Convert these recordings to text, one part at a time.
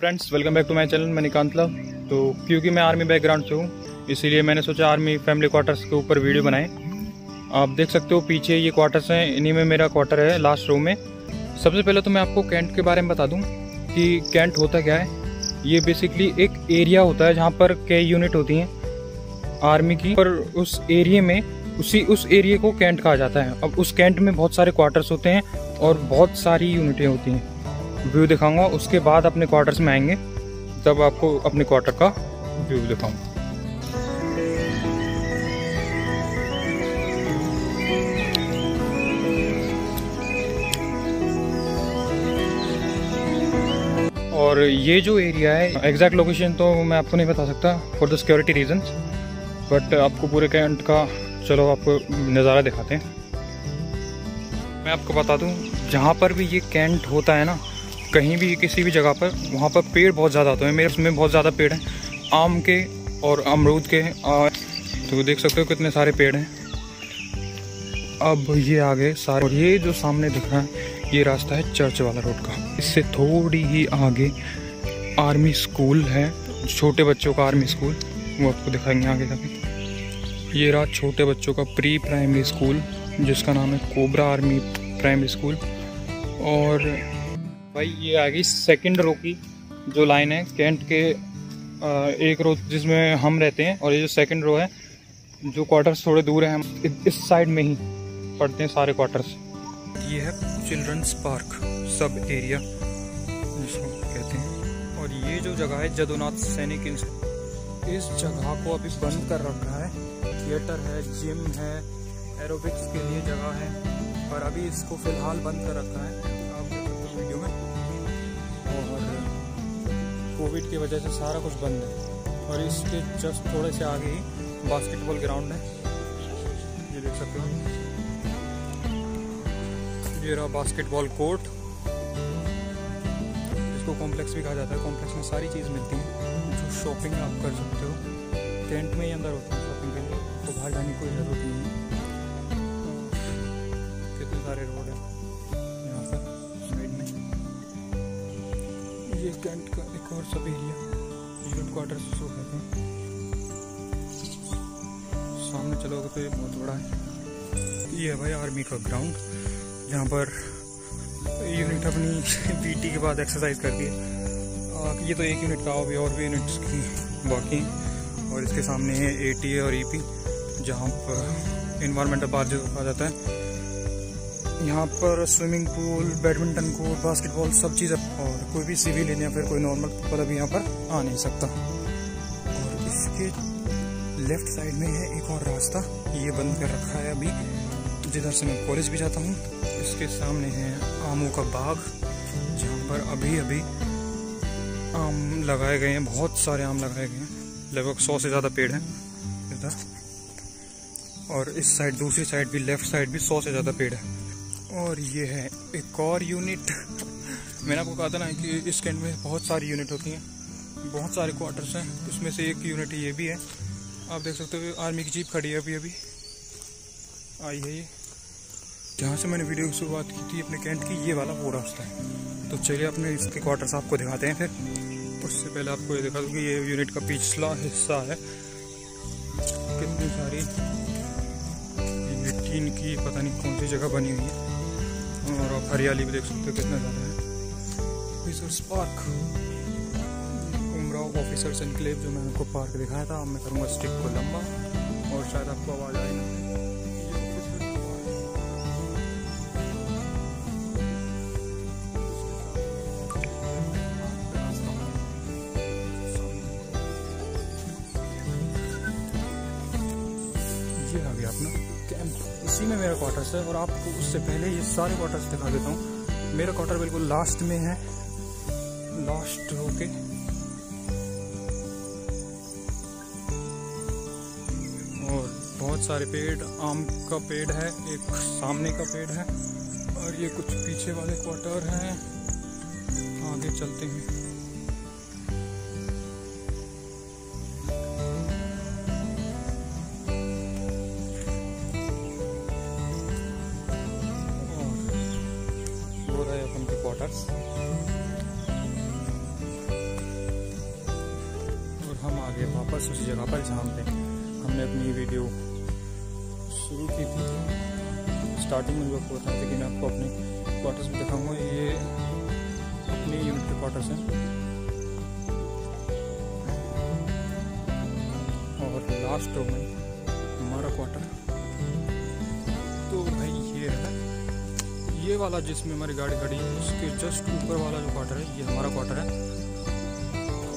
Friends welcome back to my channel मैं Nikant love तो क्योंकि मैं आर्मी बैकग्राउंड से हूँ, इसीलिए मैंने सोचा आर्मी फैमिली क्वार्टर्स के ऊपर वीडियो बनाए। आप देख सकते हो पीछे ये क्वार्टर्स हैं, इन्हीं में मेरा क्वार्टर है लास्ट रो में। सबसे पहले तो मैं आपको कैंट के बारे में बता दूँ कि कैंट होता क्या है। ये बेसिकली एक एरिया होता है जहाँ पर कई यूनिट होती हैं आर्मी की। पर उस एरिए में, उसी उस एरिए को कैंट कहा जाता है। अब उस कैंट में बहुत सारे क्वार्टर्स होते हैं और बहुत सारी यूनिटें होती हैं। व्यू दिखाऊँगा, उसके बाद अपने क्वार्टर्स में आएँगे, तब आपको अपने क्वार्टर का व्यू दिखाऊँगा। और ये जो एरिया है एग्जैक्ट लोकेशन तो मैं आपको नहीं बता सकता for the security reason but आपको पूरे कैंट का, चलो आपको नज़ारा दिखाते हैं। मैं आपको बता दूँ, जहाँ पर भी ये कैंट होता है ना कहीं भी किसी भी जगह पर, वहाँ पर पेड़ बहुत ज़्यादा होते हैं। मेरे उसमें बहुत ज़्यादा पेड़ हैं। आम के और अमरूद के तो देख सकते हो कितने सारे पेड़ हैं। अब ये आगे सारे, और ये जो सामने दिख रहा है, ये रास्ता है चर्च वाला रोड का। इससे थोड़ी ही आगे आर्मी स्कूल है, छोटे बच्चों का आर्मी स्कूल। वो आपको दिखाएँगे आगे जाके। ये रहा छोटे बच्चों का प्री प्राइमरी स्कूल, जिसका नाम है कोबरा आर्मी प्राइमरी स्कूल। और भाई, ये आ गई सेकेंड रो की जो लाइन है कैंट के एक रो जिसमें हम रहते हैं और ये जो सेकेंड रो है, जो क्वार्टर्स थोड़े दूर हैं, हम इस साइड में ही पढ़ते हैं सारे क्वार्टर्स ये है चिल्ड्रंस पार्क सब एरिया जिसको कहते हैं। और ये जो जगह है, जदोनाथ सैनिक इस जगह को अभी बंद कर रखा है। थिएटर है जिम है एरोबिक्स के लिए जगह है। और अभी इसको फ़िलहाल बंद कर रखा है। कोविड की वजह से सारा कुछ बंद है। और इसके जस्ट थोड़े से आगे ही बास्केटबॉल ग्राउंड है। ये देख सकते हो। ये रहा बास्केटबॉल कोर्ट इसको कॉम्प्लेक्स भी कहा जाता है। कॉम्प्लेक्स में सारी चीज़ मिलती है। जो शॉपिंग आप कर सकते हो। टेंट में ही अंदर होता है शॉपिंग के लिए। तो बाहर जाने की कोई ज़रूरत नहीं है। ये कैंट का एक और सब एरिया यूनिट क्वार्टर जो कहते हैं। सामने चलोगे तो ये बहुत बड़ा है। ये है भाई आर्मी का ग्राउंड जहाँ पर यूनिट अपनी पीटी के बाद एक्सरसाइज करती है। ये तो एक यूनिट का अभी और भी यूनिट्स की बाकी और इसके सामने है ए और ई जहाँ पर इन्वायरमेंटल पार्क जो जाता है। यहाँ पर swimming pool, badminton court basketball सब चीज़ और कोई भी सिविलियन या फिर कोई नॉर्मल अभी यहाँ पर आ नहीं सकता। और इसके लेफ़्ट साइड में है एक और रास्ता, ये बंद कर रखा है अभी। जिधर से मैं कॉलेज भी जाता हूँ, इसके सामने है आमों का बाग, जहाँ पर अभी अभी आम लगाए गए हैं, बहुत सारे आम लगाए गए हैं। लगभग सौ से ज़्यादा पेड़ हैं इधर। और इस साइड दूसरी साइड भी लेफ़्ट साइड भी सौ से ज़्यादा पेड़ है। और ये है एक और यूनिट मैंने आपको कहा था ना कि इस कैंट में बहुत सारी यूनिट होती हैं। बहुत सारे क्वार्टर्स हैं। उसमें से एक यूनिट ये भी है। आप देख सकते हो आर्मी की जीप खड़ी है अभी अभी। आई है ये। जहाँ से मैंने वीडियो की शुरुआत की थी, अपने कैंट की, ये वाला वो रास्ता है। तो चलिए अपने इसके क्वार्टर्स आपको दिखाते हैं फिर। उससे पहले आपको ये दिखा दूँ कि ये यूनिट का पिछला हिस्सा है। कितनी सारी की पता नहीं कौन सी जगह बनी हुई है। और आप हरियाली भी देख सकते हो कितना ज़्यादा है। Officers park Umrao officers enclave जो मैंने आपको पार्क दिखाया था, अब मैं करूँगा स्टिक को लंबा, और शायद आपको आवाज़ आए ना। ये आ गया अपना। इसी में मेरा क्वार्टर्स है और आपको उससे पहले ये सारे क्वार्टर्स दिखा देता हूँ। मेरा क्वार्टर बिल्कुल लास्ट में है। लास्ट होके। और बहुत सारे पेड़, आम का पेड़ है, एक सामने का पेड़ है। और ये कुछ पीछे वाले क्वार्टर हैं। आगे चलते हैं। क्वार्टर्स हम आ गए वापस उस जगह पर, जहाँ पे हमने अपनी वीडियो शुरू की थी। स्टार्टिंग में आपको बताया था मैं आपको अपने क्वार्टर्स में दिखाऊँगा। ये अपनी यूनिट के क्वार्टर्स हैं। और लास्ट में वाला जिसमें हमारी गाड़ी खड़ी है, उसके जस्ट ऊपर वाला जो क्वार्टर है, ये हमारा क्वार्टर है।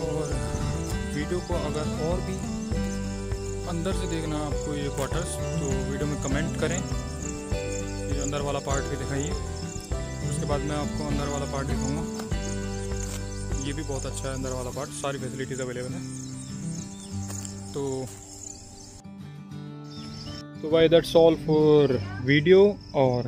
और वीडियो को अगर और भी अंदर से देखना आपको ये क्वार्टर्स तो वीडियो में कमेंट करें। ये अंदर वाला पार्ट भी दिखाइए। उसके बाद मैं आपको अंदर वाला पार्ट दिखाऊँगा। ये भी बहुत अच्छा है, अंदर वाला पार्ट सारी फैसिलिटीज़ अवेलेबल है। तो तो भाई दैट्स ऑल फॉर वीडियो और